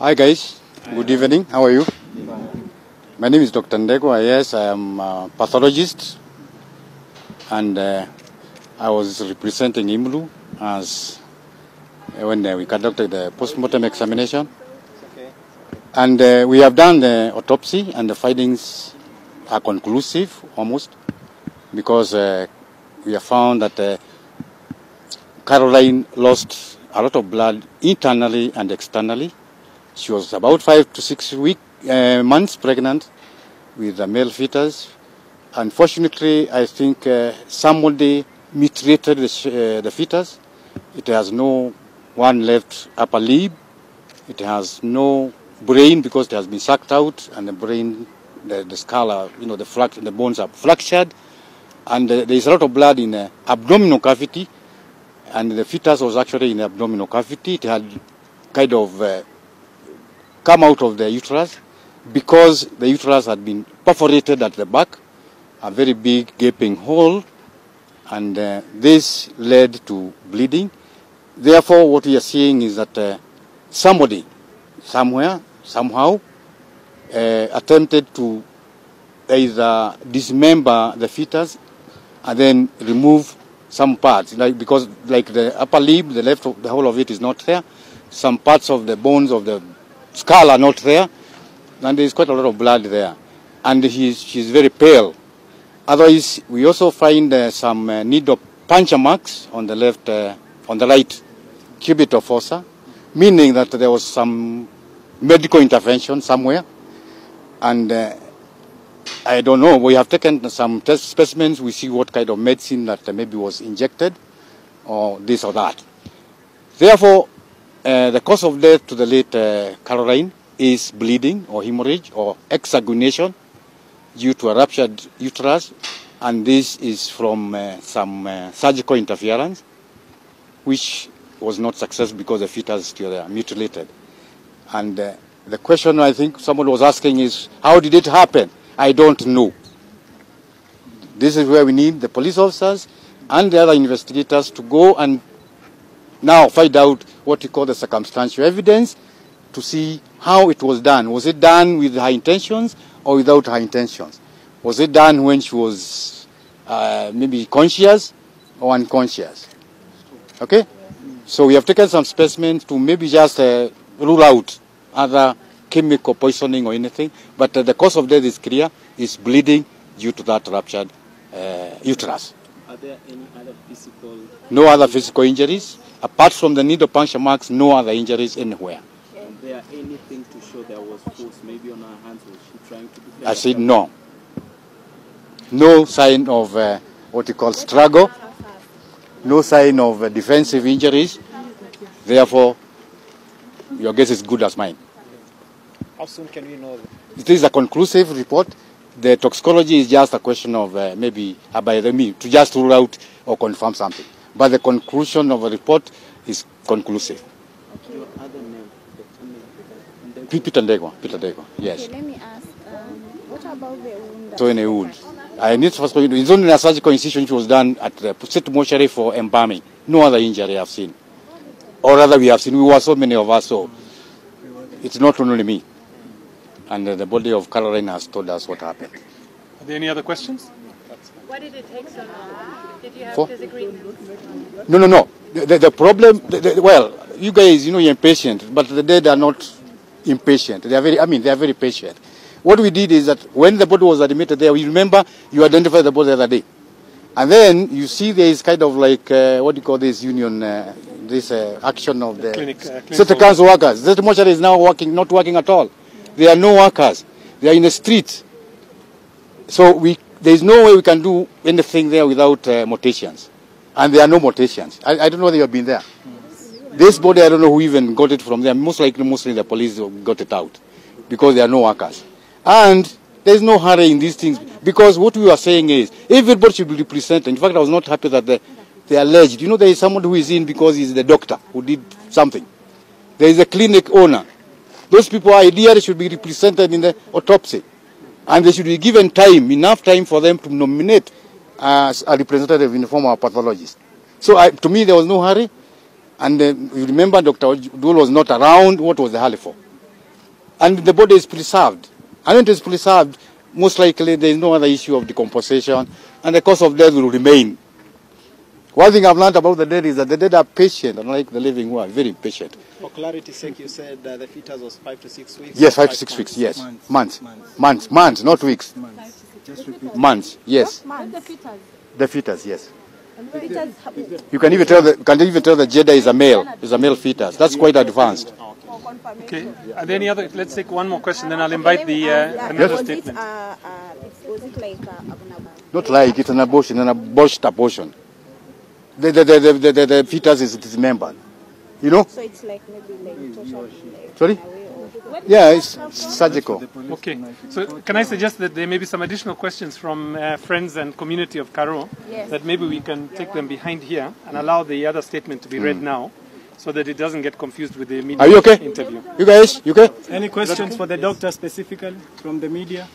Hi guys, good evening. How are you? My name is Dr. Ndegwa. Yes, I am a pathologist and uh, I was representing IMLU as uh, when uh, we conducted the postmortem examination. And uh, we have done the autopsy and the findings are conclusive almost because uh, we have found that uh, Caroline lost a lot of blood internally and externally. She was about five to six week, uh, months pregnant with a male fetus. Unfortunately, I think uh, somebody mutilated the, uh, the fetus. It has no one left upper lip. It has no brain because it has been sucked out, and the brain, the, the skull, are, you know, the, flac- the bones are fractured, and uh, there is a lot of blood in the abdominal cavity, and the fetus was actually in the abdominal cavity. It had kind of uh, come out of the uterus because the uterus had been perforated at the back, a very big gaping hole, and uh, this led to bleeding. Therefore, what we are seeing is that uh, somebody, somewhere, somehow, uh, attempted to either dismember the fetus and then remove some parts, like because like the upper lip, the left, the whole of it is not there. Some parts of the bones of the skull are not there, and there is quite a lot of blood there, and he's, she's very pale. Otherwise, we also find uh, some uh, needle puncture marks on the left, uh, on the right cubital fossa, meaning that there was some medical intervention somewhere, and uh, I don't know. We have taken some test specimens. We see what kind of medicine that maybe was injected, or this or that. Therefore, uh, the cause of death to the late uh, Caroline is bleeding or hemorrhage or exsanguination due to a ruptured uterus, and this is from uh, some uh, surgical interference, which was not successful because the fetus is still mutilated. And uh, the question I think someone was asking is, how did it happen? I don't know. This is where we need the police officers and the other investigators to go and now find out what we call the circumstantial evidence to see how it was done. Was it done with her intentions or without her intentions? Was it done when she was uh, maybe conscious or unconscious? Okay? So we have taken some specimens to maybe just uh, rule out other chemical poisoning or anything, but uh, the cause of death is clear, is bleeding due to that ruptured uh, uterus. Are there any other physical? No other physical injuries. Apart from the needle puncture marks, no other injuries anywhere. Is there anything to show there was force maybe on her hands? Was she trying to defend I said no. No sign of uh, what you call struggle, no sign of uh, defensive injuries. Therefore, your guess is good as mine. How soon can we know? This is a conclusive report. The toxicology is just a question of uh, maybe uh, by the me to just rule out or confirm something. But the conclusion of a report is conclusive. Your other name, the full name, and then P- Peter Ndegwa, Peter Ndegwa, yes. Okay, let me ask, um, what about the wound? So in a wood. I need to first all, it's only a surgical incision which was done at the State Mortuary for embalming. No other injury I've seen. Or rather we have seen, we were so many of us, so it's not only me. And uh, the body of Caroline has told us what happened. Are there any other questions? Why did it take so long? Did you have For- disagreements? No, no, no. The, the, the problem, the, the, well, you guys, you know, you're impatient, but the dead are not impatient. They are very, I mean, they are very patient. What we did is that when the body was admitted there, you remember you identified the body the other day. And then you see there is kind of like, uh, what do you call this union, uh, this uh, action of the Clinic, uh, clinical- council workers. The mortuary is now working, not working at all. There are no workers. They are in the street. So we, there is no way we can do anything there without uh, mutations. And there are no mutations. I, I don't know whether you have been there. This body, I don't know who even got it from there. Most likely, mostly the police got it out because there are no workers. And there's no hurry in these things because what we are saying is everybody should be represented. In fact, I was not happy that the, they alleged. You know, there is someone who is in because he's the doctor who did something. There is a clinic owner. Those people ideally should be represented in the autopsy. And they should be given time, enough time for them to nominate as a representative in the form of a pathologist. So I, to me, there was no hurry. And uh, you remember Dr. Dul was not around. What was the hurry for? and the body is preserved. And when it is preserved, most likely there is no other issue of decomposition, and the cause of death will remain. One thing I've learned about the dead is that the dead are patient, unlike the living who are very impatient. For clarity's sake, you said uh, the fetus was five to six weeks. Yes, or five to six months? weeks, yes. Months. Months. Months. Months, months, not weeks. Just repeat. Months, yes. Not the fetus. The fetus, yes. Fetus, You can even tell the, can even tell the Jedi is a male, is a male fetus. That's quite advanced. Okay. Are there any other? Let's take one more question, then I'll invite the uh, Uh, another was statement. It, uh, uh, it, was it like uh, abnormal? Not like it's an abortion, an aborted abortion. The, the, the, the, the, the fetus is dismembered. You know? So it's like maybe like total like, Sorry? in a way or- Yeah, it's surgical. Okay. So can I suggest that there may be some additional questions from uh, friends and community of Karo? Yes. That maybe we can take them behind here and allow the other statement to be read now, so that it doesn't get confused with the media Are you okay? interview. You guys, you okay? Any questions for the doctor specifically from the media?